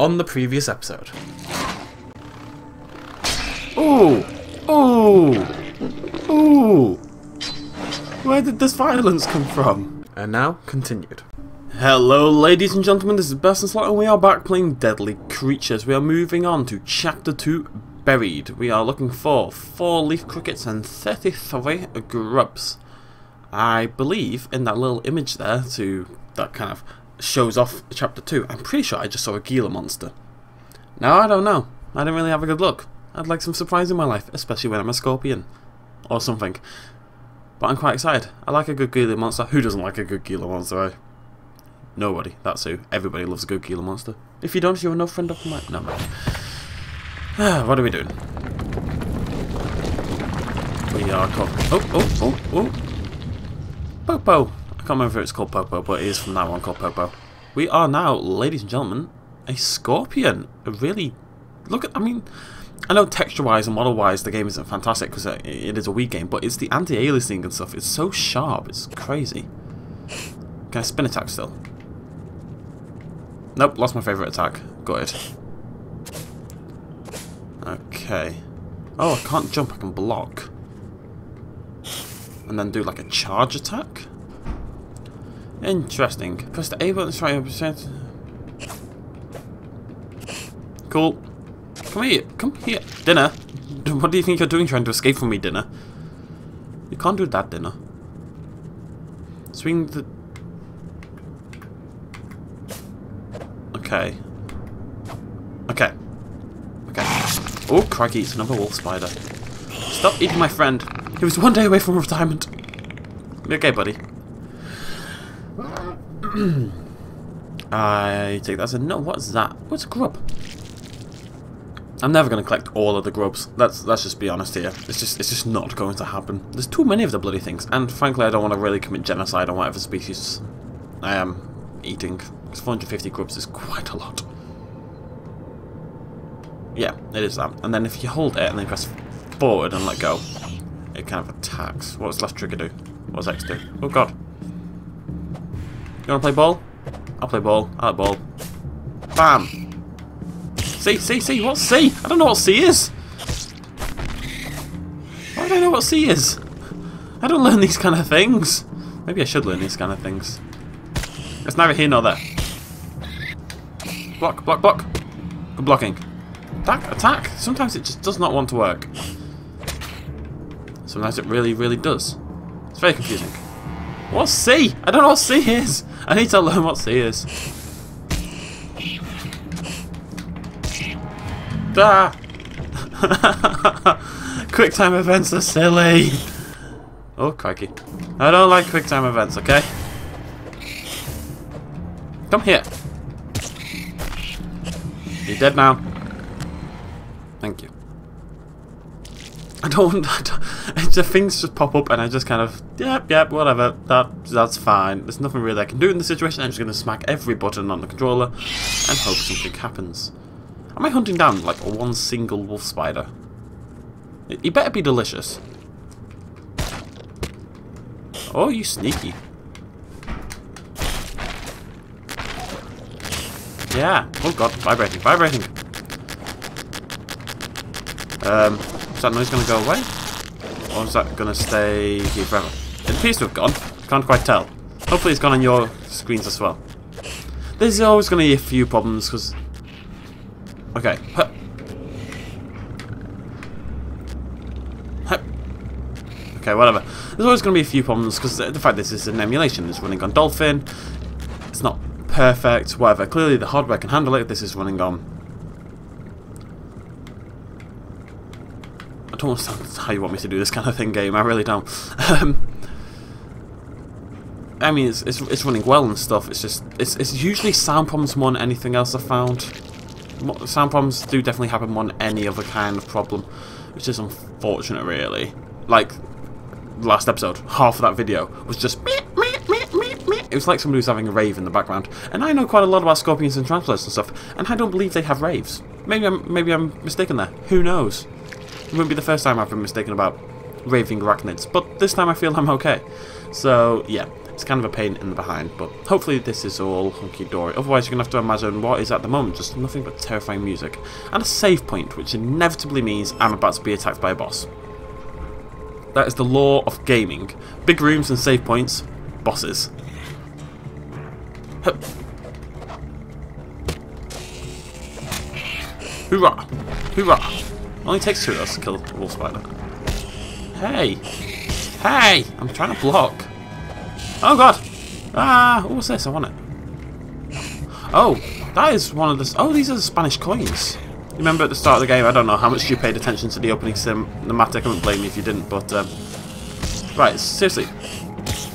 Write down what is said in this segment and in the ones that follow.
on the previous episode. Ooh! Ooh! Ooh! Where did this violence come from? And now, continued. Hello ladies and gentlemen, this is BestInSlot and we are back playing Deadly Creatures. We are moving on to Chapter 2, Buried. We are looking for 4 leaf crickets and 33 grubs. I believe in that little image there to that kind of shows off chapter 2, I'm pretty sure I just saw a Gila monster. Now I don't know. I didn't really have a good look. I'd like some surprise in my life, especially when I'm a scorpion. Or something. But I'm quite excited. I like a good Gila monster. Who doesn't like a good Gila monster, eh? Nobody. That's who. Everybody loves a good Gila monster. If you don't, you're no friend of mine. No, what are we doing? We are called... Oh, oh, oh, oh. Popo. Can't remember if it's called Popo, but it is from that one called Popo. We are now, ladies and gentlemen, a Scorpion. A really... Look at... I mean... I know texture-wise and model-wise the game isn't fantastic because it is a Wii game, but it's the anti-aliasing and stuff. It's so sharp. It's crazy. Can I spin attack still? Nope, lost my favourite attack. Got it. Okay. Oh, I can't jump. I can block. And then do like a charge attack? Interesting. Press the A button to try percent. Cool. Come here. Come here. Dinner. What do you think you're doing trying to escape from me, dinner? You can't do that, dinner. Swing the... Okay. Okay. Okay. Oh, crikey, it's another wolf spider. Stop eating my friend. He was one day away from retirement. Okay, buddy. I take that as a no. What's that? What's a grub? I'm never going to collect all of the grubs. Let's let's just be honest here. It's just it's just not going to happen. There's too many of the bloody things, and frankly, I don't want to really commit genocide on whatever species I am eating. Because 450 grubs is quite a lot. Yeah, it is that. And then if you hold it and then press forward and let go, it kind of attacks. What does left trigger do? What does X do? Oh god. You wanna play ball? I'll play ball. I like ball. Bam! C, C, C, what's C? I don't know what C is! Why do I know what C is? I don't learn these kind of things. Maybe I should learn these kind of things. It's neither here nor there. Block, block, block. Good blocking. Attack, attack. Sometimes it just does not want to work. Sometimes it really, really does. It's very confusing. What's C? I don't know what C is. I need to learn what C is. Ah! quick time events are silly. Oh, crikey. I don't like quick time events, okay? Come here. You're dead now. Thank you. I don't, I don't the things just pop up and I just kind of, yep, yep, whatever, that, that's fine. There's nothing really I can do in this situation. I'm just going to smack every button on the controller and hope something happens. Am I hunting down, like, one single wolf spider? He better be delicious. Oh, you sneaky. Yeah. Oh god, vibrating, vibrating. Um, is that noise going to go away? Or is that going to stay here forever? It appears to have gone. Can't quite tell. Hopefully it's gone on your screens as well. There's always going to be a few problems because Okay. Huh. Okay, whatever. There's always going to be a few problems because the fact this is an emulation. It's running on Dolphin. It's not perfect, whatever. Clearly the hardware can handle it. This is running on... don't understand how you want me to do this kind of thing, game. I really don't. Um, I mean, it's, it's, it's running well and stuff. It's just it's it's usually sound problems more than anything else I've found sound problems do definitely happen more than any other kind of problem, which is unfortunate, really. Like, last episode, half of that video was just it was like somebody was having a rave in the background. And I know quite a lot about scorpions and tarantulas and stuff, and I don't believe they have raves. Maybe I'm maybe I'm mistaken there. Who knows? It wouldn't be the first time I've been mistaken about raving arachnids, but this time I feel I'm okay. So yeah. It's kind of a pain in the behind, but hopefully this is all hunky-dory. Otherwise you're going to have to imagine what is at the moment just nothing but terrifying music. And a save point, which inevitably means I'm about to be attacked by a boss. That is the law of gaming. Big rooms and save points, bosses. Hup. Hoorah! Hoorah! Only takes two of us to kill the wolf spider. Hey! Hey! I'm trying to block. Oh god! Ah! What was this? I want it. Oh! That is one of the... Oh, these are the Spanish coins. Remember at the start of the game, I don't know how much you paid attention to the opening cinematic. I wouldn't blame you if you didn't, but... Um, right, seriously.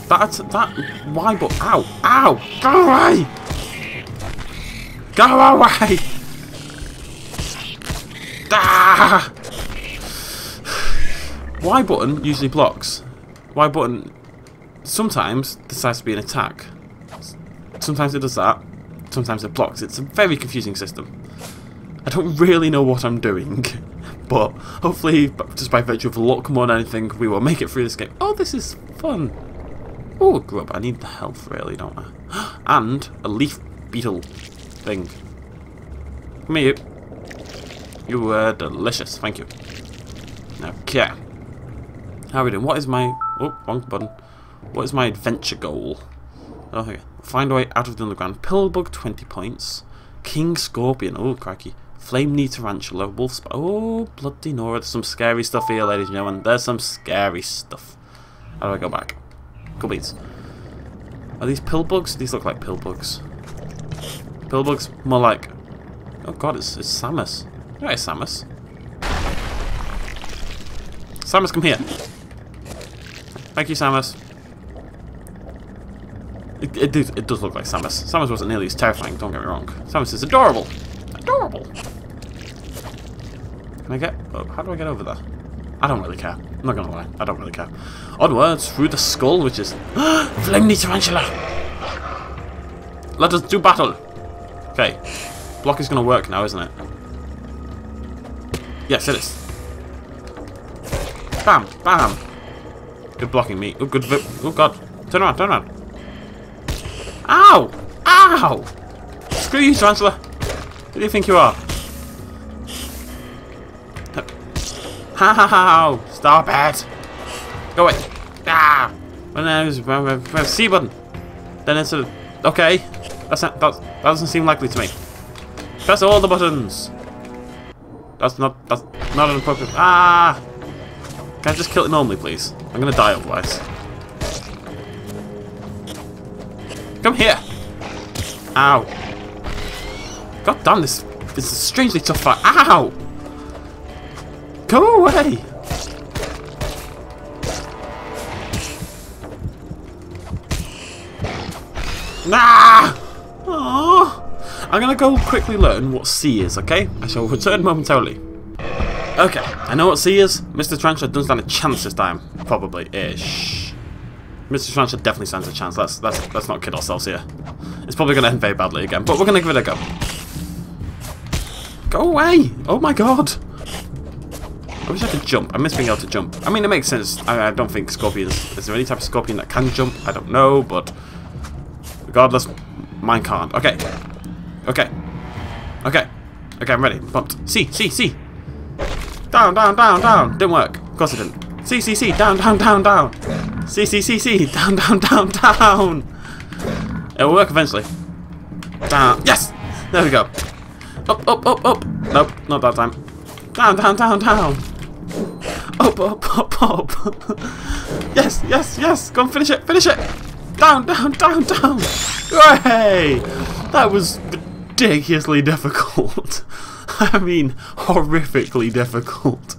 That... That... Why but... Ow! Ow! Go away! Go away! Ah! Y button usually blocks. Y button sometimes decides to be an attack. Sometimes it does that. Sometimes it blocks. It's a very confusing system. I don't really know what I'm doing. But hopefully, just by virtue of luck more than anything, we will make it through this game. Oh, this is fun. Oh, grub. I need the health, really, don't I? And a leaf beetle thing. Come here. You were delicious. Thank you. Okay. How are we doing? What is my... Oh, wrong button. What is my adventure goal? Oh, okay. Find a way out of the underground. Pillbug, 20 points. King Scorpion. Oh, cracky. Flame Knee Tarantula. Wolf Oh, bloody Nora. There's some scary stuff here, ladies and gentlemen. There's some scary stuff. How do I go back? Cool beats. Are these pillbugs? These look like pillbugs. Pillbugs? More like... Oh god, it's, it's Samus. Hey, Samus. Samus, come here. Thank you, Samus. It, it, does, it does look like Samus. Samus wasn't nearly as terrifying, don't get me wrong. Samus is adorable. Adorable. Can I get... Oh, how do I get over there? I don't really care. I'm not gonna lie. I don't really care. Onwards, through the skull, which is... Flamey Tarantula! Let us do battle! Okay. Block is gonna work now, isn't it? Yes, it is. Bam! Bam! Good blocking me. Oh, good. Oh, God. Turn around, turn around. Ow! Ow! Screw you, Tarantula. Who do you think you are? Ha! Stop it! Go away! Ah! When there's a C button, then it's a okay. That's not, that, that doesn't seem likely to me. Press all the buttons. That's not that's not an appropriate. Ah! Can I just kill it normally, please? I'm gonna die otherwise. Come here! Ow! God damn this! This is a strangely tough fight. Ow! Go away! Nah! I'm gonna go quickly learn what C is, okay? I shall return momentarily. Okay, I know what C is. Mr. Tarantula doesn't stand a chance this time. Probably. Ish. Mr. Tarantula definitely stands a chance. Let's, let's, let's not kid ourselves here. It's probably going to end very badly again, but we're going to give it a go. Go away! Oh my god! I wish I could jump. I miss being able to jump. I mean, it makes sense. I, I don't think scorpions... Is there any type of scorpion that can jump? I don't know, but... Regardless, mine can't. Okay. Okay. Okay. Okay, I'm ready. I'm pumped. See, see, see. Down, down, down, down. Didn't work. Of course it didn't. C, C, C. Down, down, down, down. C, C, C, C. Down, down, down, down. It'll work eventually. Down. Yes! There we go. Up, up, up, up. Nope, not that time. Down, down, down, down. Up, up, up, up. yes, yes, yes. Go and finish it, finish it. Down, down, down, down. Hooray! That was ridiculously difficult. I mean, horrifically difficult.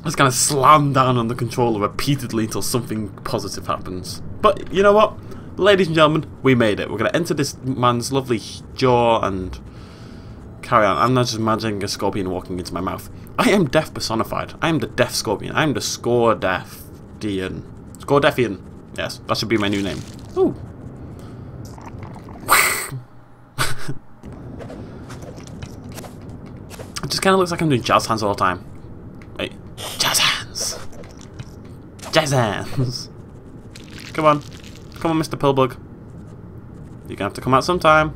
I just kind of slam down on the controller repeatedly until something positive happens. But you know what? Ladies and gentlemen, we made it. We're going to enter this man's lovely jaw and carry on. I'm not just imagining a scorpion walking into my mouth. I am death personified. I am the death scorpion. I am the score. Score deafian. Yes, that should be my new name. Ooh. It just kind of looks like I'm doing jazz hands all the time. Wait. Jazz hands! Jazz hands! Come on. Come on, Mr. Pillbug. You're gonna have to come out sometime.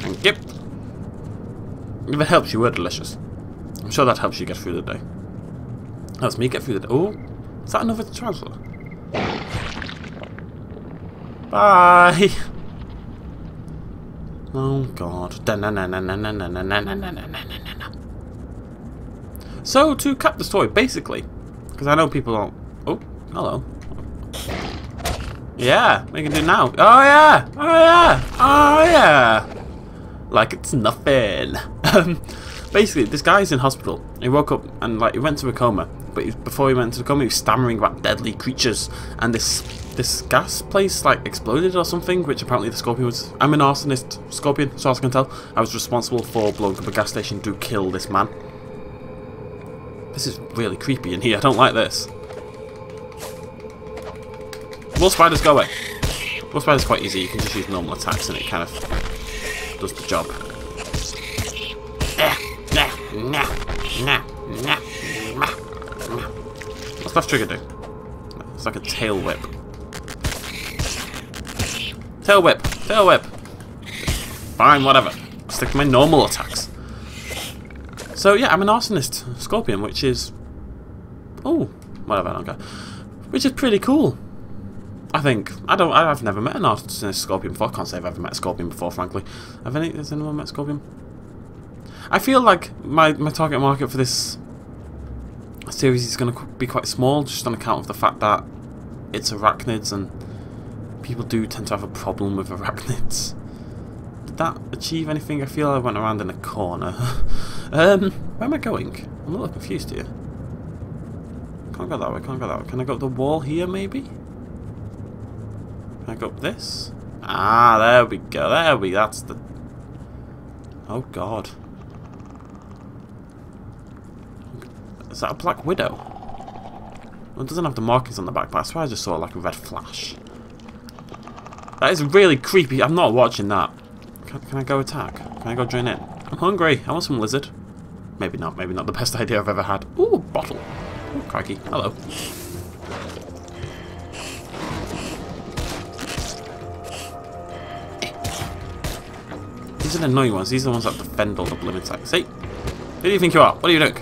Thank you. If it helps you, we're delicious. I'm sure that helps you get through the day. Helps me get through the day. Oh, is that another tarantula? Bye. Oh god. So to cap the story, basically, because I know people don't. Oh, hello. Yeah, we can do now. Oh yeah, oh yeah, oh yeah. Like it's nothing. Um, basically, this guy's in hospital. He woke up and like he went to a coma, but before he went to the coma, he was stammering about deadly creatures and this this gas place like exploded or something, which apparently the Scorpion was. I'm an arsonist Scorpion, so as I can tell, I was responsible for blowing up a gas station to kill this man. This is really creepy in here. I don't like this. Wolf spiders go away? Wolf spiders quite easy. You can just use normal attacks and it kind of does the job. What's left trigger do? It's like a tail whip. Tail whip! Tail whip! Fine, whatever. Stick to my normal attacks. So yeah, I'm an arsonist scorpion, which is... Oh, whatever, I don't care. Which is pretty cool. I think. I don't. I've never met an arsonist scorpion before. I can't say I've ever met a scorpion before, frankly. Have any? Has anyone met a scorpion? I feel like my my target market for this series is going to be quite small, just on account of the fact that it's arachnids and people do tend to have a problem with arachnids. Did that achieve anything? I feel I went around in a corner. um, where am I going? I'm a little confused here. Can't go that way, can't go that way. Can I go up the wall here, maybe? Can I go up this? Ah, there we go, there we that's the... Oh god. Is that a Black Widow? Well, it doesn't have the markings on the back, but I swear I just saw like a red flash. That is really creepy. I'm not watching that. Can, can, I go attack? Can I go join in? I'm hungry. I want some lizard. Maybe not. Maybe not the best idea I've ever had. Ooh, bottle. Ooh, crikey. Hello. These are the annoying ones. These are the ones that defend all the blooming attacks. See? Who do you think you are? What are you doing?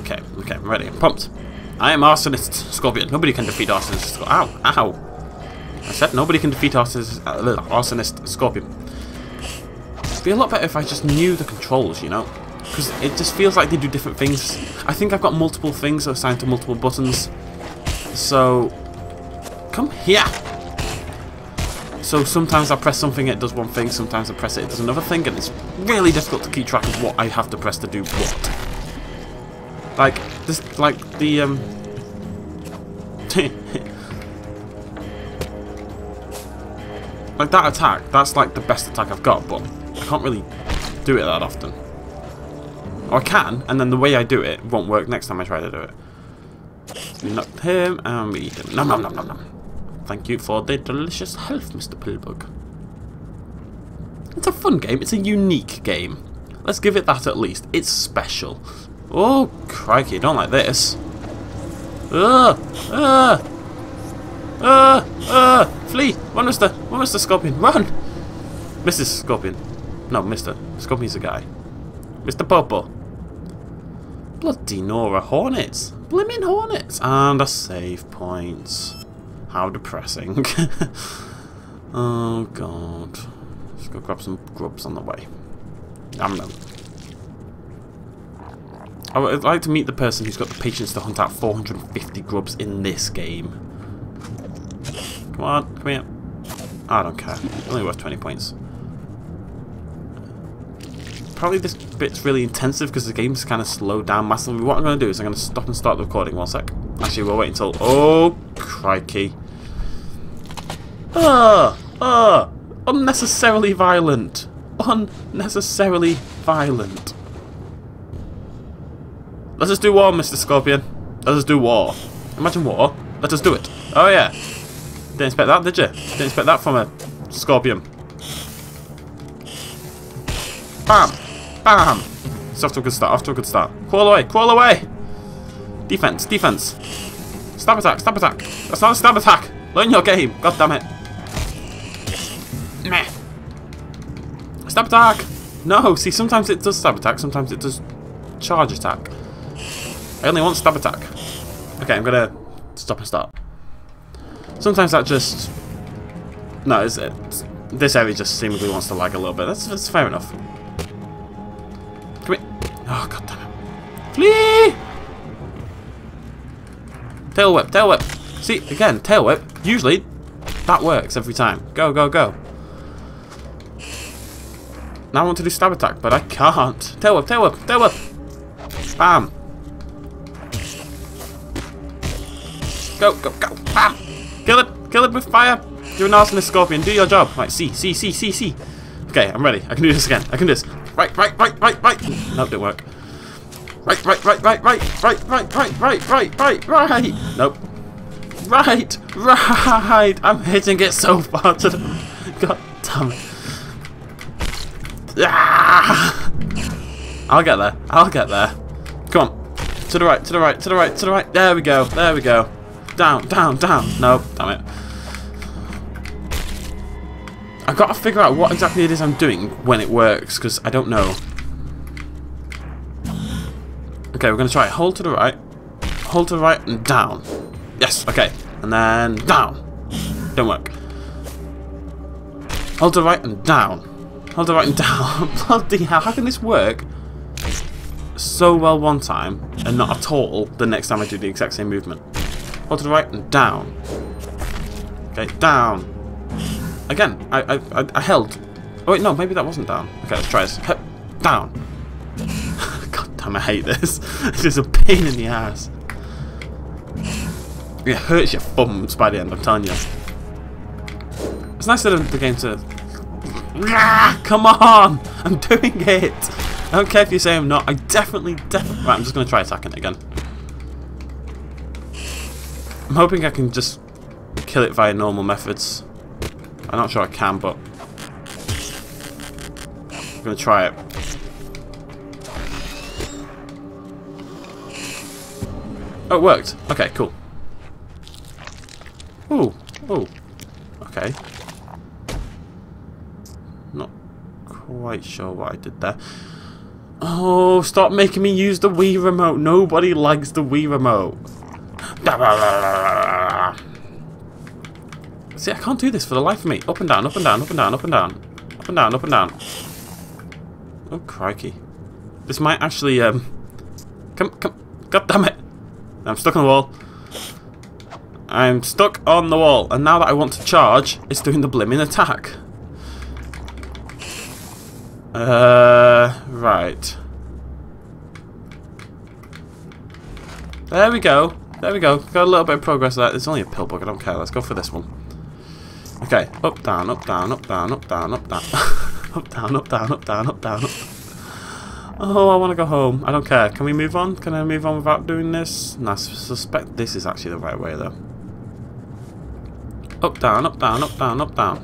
Okay, okay, I'm ready. I'm pumped. I am Arsonist Scorpion. Nobody can defeat Arsonist. Ow, ow. I said nobody can defeat Arsonist, uh, Arsonist Scorpion. It'd be a lot better if I just knew the controls, you know? Because it just feels like they do different things. I think I've got multiple things assigned to multiple buttons. So, come here. So sometimes I press something, it does one thing, sometimes I press it, it does another thing, and it's really difficult to keep track of what I have to press to do what. Like, this, like, the, um... like, that attack, that's, like, the best attack I've got, but I can't really do it that often. Or I can, and then the way I do it won't work next time I try to do it. Knocked him, and we eat him. Nom nom nom nom nom. Thank you for the delicious health, Mr. Pillbug. It's a fun game. It's a unique game. Let's give it that at least. It's special. Oh, crikey, don't like this. Ugh! Ugh! Ugh! Ugh! Flee! Run, Mr. Run, Mr. Scorpion! Run! Mrs. Scorpion. No, Mr. Scorpion's a guy. Mr. Popo. Bloody Nora Hornets. Blimmin' Hornets. And a save point. How depressing. oh, God. Let's go grab some grubs on the way. I'm no. I would like to meet the person who's got the patience to hunt out 450 grubs in this game. Come on, come here. I don't care. Only worth 20 points. Probably this bit's really intensive because the game's kind of slowed down massively. What I'm going to do is I'm going to stop and start the recording one sec. Actually, we'll wait until... Oh, crikey. Ah! Ah! Unnecessarily violent. Unnecessarily violent. Let us do war, Mr. Scorpion. Let us do war. Imagine war. Let us do it. Oh, yeah. Didn't expect that, did you? Didn't expect that from a Scorpion. Bam! Bam! It's off to a good start, off to a good start. Crawl away, crawl away! Defense, defense. Stab attack, stab attack. That's not a stab attack. Learn your game. God damn it. Meh. Stab attack. No, see, sometimes it does stab attack, sometimes it does charge attack. I only want stab attack. Okay, I'm gonna stop and start. Sometimes that just... No, it's, it's, this area just seemingly wants to lag a little bit. That's, that's fair enough. Come here. Oh, god damn it. Flee! Tail whip, tail whip. See, again, tail whip. Usually, that works every time. Go, go, go. Now I want to do stab attack, but I can't. Tail whip, tail whip, tail whip. Bam. Go, go, go. Bam. Kill it. Kill it with fire. Do an arsonist scorpion. Do your job. Right, see, see, see, see, see. Okay, I'm ready. I can do this again. I can do this. Right, right, right, right, right. Nope, didn't work. Right, right, right, right, right, right, right, right, right, right, right, right. Nope. Right, right. I'm hitting it so far to the... God damn it. Ah! I'll get there. I'll get there. Come on. To the right, to the right, to the right, to the right. There we go. There we go. Down, down, down. No, damn it. I've got to figure out what exactly it is I'm doing when it works, because I don't know. Okay, we're going to try. Hold to the right. Hold to the right and down. Yes, okay. And then down. Don't work. Hold to the right and down. Hold to the right and down. Bloody hell, how can this work so well one time and not at all the next time I do the exact same movement? Hold to the right and down. Okay, down. Again, I, I, I held. Oh wait, no, maybe that wasn't down. Okay, let's try this. Down. God damn, I hate this. This is a pain in the ass. It hurts your thumbs by the end, I'm telling you. It's nice of the game to... Come on! I'm doing it! I don't care if you say I'm not. I definitely, definitely... Right, I'm just going to try attacking it again. I'm hoping I can just kill it via normal methods. I'm not sure I can, but... I'm going to try it. Oh, it worked. Okay, cool. Ooh, ooh. Okay. Not quite sure what I did there. Oh, stop making me use the Wii remote. Nobody likes the Wii remote. See, I can't do this for the life of me. Up and down, up and down, up and down, up and down. Up and down, up and down. Oh, crikey. This might actually, um... Come, come... God damn it! I'm stuck on the wall. I'm stuck on the wall. And now that I want to charge, it's doing the blimmin' attack. Uh, right. There we go. There we go. Got a little bit of progress there. It's only a pillbug. I don't care. Let's go for this one. Okay. Up, down, up, down, up, down, up, down, up, down. up, down, up, down, up, down, up, down, up. Oh, I want to go home. I don't care. Can we move on? Can I move on without doing this? No, I suspect this is actually the right way, though. Up, down, up, down, up, down, up, down.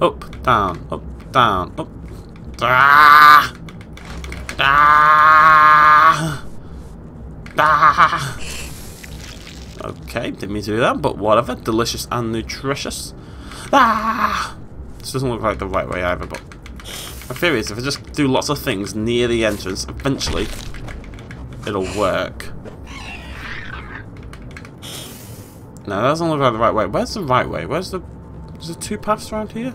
Up, down, up, down, up. Ah! Ah! Ah! Okay, didn't mean to do that, but whatever. Delicious and nutritious. Ah! This doesn't look like the right way either, but... My theory is if I just do lots of things near the entrance, eventually it'll work. No, that doesn't look like the right way. Where's the right way? Where's the... Is there two paths around here?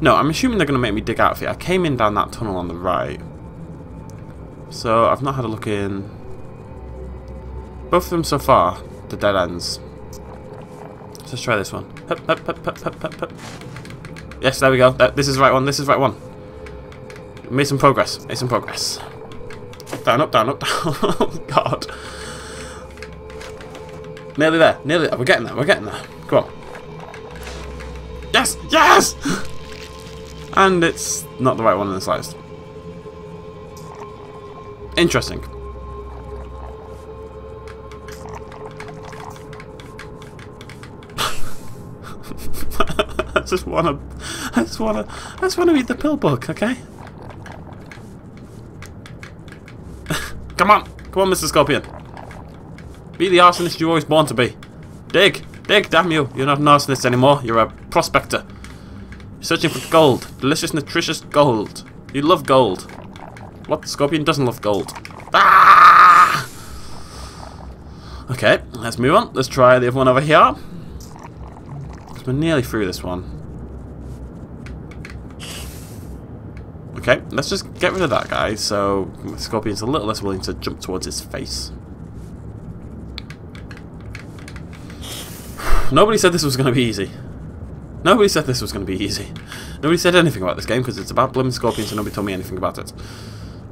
No, I'm assuming they're going to make me dig out of here. I came in down that tunnel on the right. So, I've not had a look in... Both of them so far, the dead ends. Let's try this one. Hup, hup, hup, yes, there we go. This is the right one. This is the right one. Made some progress. Made some progress. Down, up, down, up, down. oh, God. Nearly there. Nearly there. We're getting there. We're getting there. Come on. Yes! Yes! and it's not the right one in the slightest. Interesting. I just wanna I just wanna I just wanna read the pillbug, okay? Come on! Come on, Mr. Scorpion! Be the arsonist you always born to be. Dig! Dig, damn you! You're not an arsonist anymore, you're a prospector. You're searching for gold. Delicious, nutritious gold. You love gold. What? Scorpion doesn't love gold. Ah! Okay, let's move on. Let's try the other one over here. Because we're nearly through this one. Okay, let's just get rid of that guy so Scorpion's a little less willing to jump towards his face. Nobody said this was going to be easy. Nobody said this was going to be easy. Nobody said anything about this game because it's about blooming scorpions and nobody told me anything about it.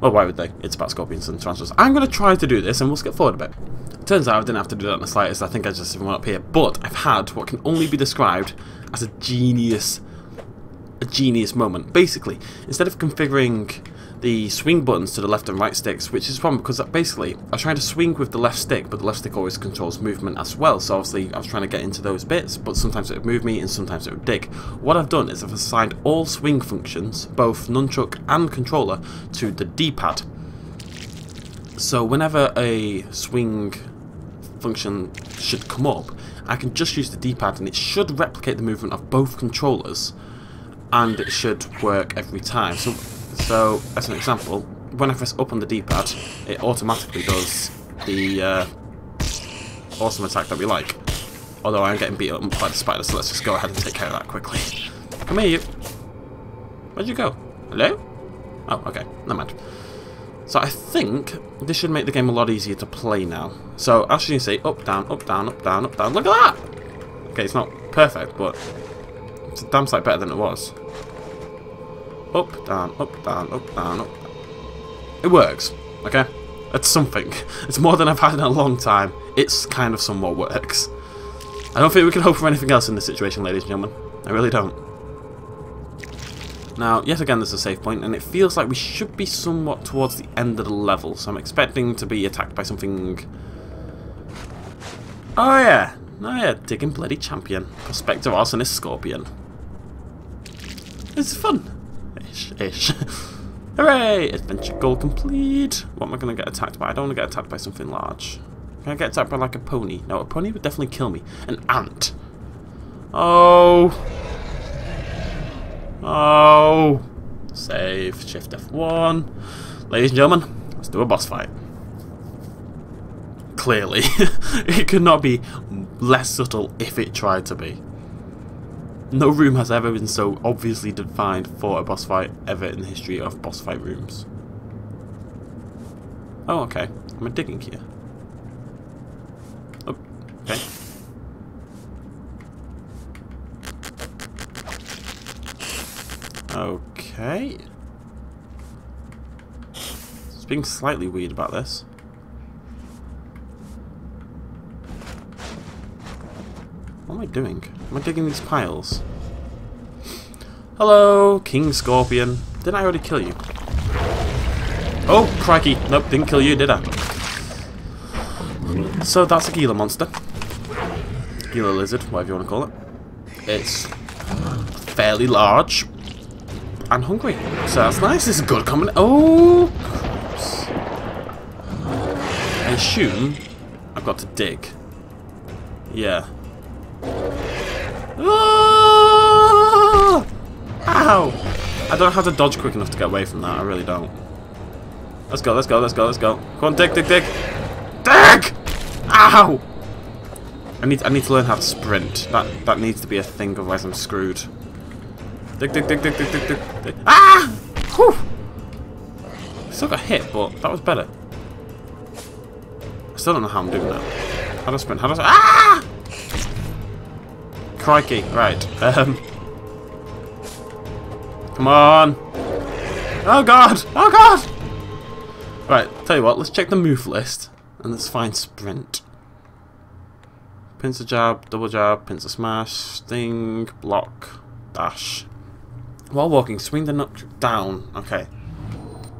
Well, why would they? It's about scorpions and tarantulas. I'm going to try to do this and we'll skip forward a bit. Turns out I didn't have to do that in the slightest. I think I just went up here. But I've had what can only be described as a genius a genius moment. Basically, instead of configuring the swing buttons to the left and right sticks, which is fun because basically I was trying to swing with the left stick, but the left stick always controls movement as well. So obviously I was trying to get into those bits, but sometimes it would move me and sometimes it would dig. What I've done is I've assigned all swing functions, both nunchuck and controller, to the D-pad. So whenever a swing function should come up, I can just use the D-pad and it should replicate the movement of both controllers and it should work every time. So, so as an example, when I press up on the D-pad, it automatically does the uh, awesome attack that we like. Although I'm getting beat up by the spider, so let's just go ahead and take care of that quickly. Come here, you. Where'd you go? Hello? Oh, okay. Never mind. So I think this should make the game a lot easier to play now. So as you can see, up, down, up, down, up, down, up, down. Look at that! Okay, it's not perfect, but it's a damn sight better than it was. Up, down, up, down, up, down, up. It works, okay? It's something. It's more than I've had in a long time. It's kind of somewhat works. I don't think we can hope for anything else in this situation, ladies and gentlemen. I really don't. Now, yet again, there's a save point, and it feels like we should be somewhat towards the end of the level, so I'm expecting to be attacked by something... Oh yeah, oh yeah, digging bloody champion. Prospector arsonist scorpion. It's fun. Ish, ish. Hooray! Adventure goal complete. What am I going to get attacked by? I don't want to get attacked by something large. Can I get attacked by like a pony? No, a pony would definitely kill me. An ant. Oh. Oh. Save. Shift F1. Ladies and gentlemen, let's do a boss fight. Clearly. it could not be less subtle if it tried to be. No room has ever been so obviously defined for a boss fight ever in the history of boss fight rooms. Oh, okay. I'm digging here. Oh, okay. Okay. It's being slightly weird about this. Am I doing? Am I digging these piles? Hello, King Scorpion. Didn't I already kill you? Oh, crikey. Nope, didn't kill you, did I? So that's a Gila monster. Gila lizard, whatever you want to call it. It's fairly large and hungry. So that's nice. This is a good coming. Oh, I assume I've got to dig. Yeah. Ow! I don't how to dodge quick enough to get away from that. I really don't. Let's go, let's go, let's go, let's go. Come on, dig, dig, dig. Dig! Ow! I need, I need to learn how to sprint. That, that needs to be a thing, otherwise I'm screwed. Dig, dig, dig, dig, dig, dig, dig, dig. Ah! Whew! Still got hit, but that was better. I still don't know how I'm doing that. How do I sprint? How do I... Ah! Crikey. Right. Um. Come on. Oh god. Oh god. Right. Tell you what. Let's check the move list and let's find sprint. Pincer jab, double jab, pincer smash, sting, block, dash. While walking, swing the nut down. Okay.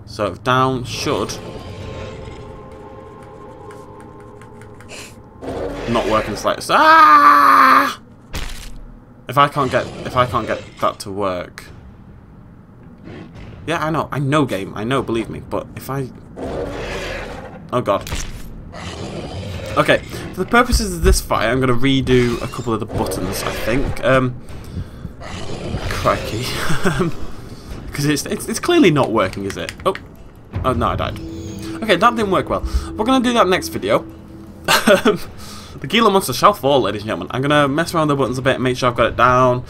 So down should not work in the slightest. Ah! If I can't get if I can't get that to work. Yeah, I know. I know game. I know, believe me. But if I Oh god. Okay, for the purposes of this fight, I'm going to redo a couple of the buttons, I think. Um, crikey. Because it's, it's, it's clearly not working, is it? Oh, oh no, I died. Okay, that didn't work well. We're going to do that next video. the Gila monster shall fall, ladies and gentlemen. I'm going to mess around the buttons a bit, make sure I've got it down,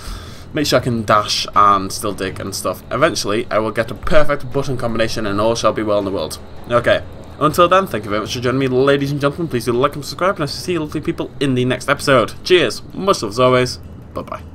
make sure I can dash and still dig and stuff. Eventually, I will get a perfect button combination and all shall be well in the world. Okay, until then, thank you very much for joining me, ladies and gentlemen. Please do like and subscribe, and I shall see you lovely people in the next episode. Cheers, much love as always. Bye bye.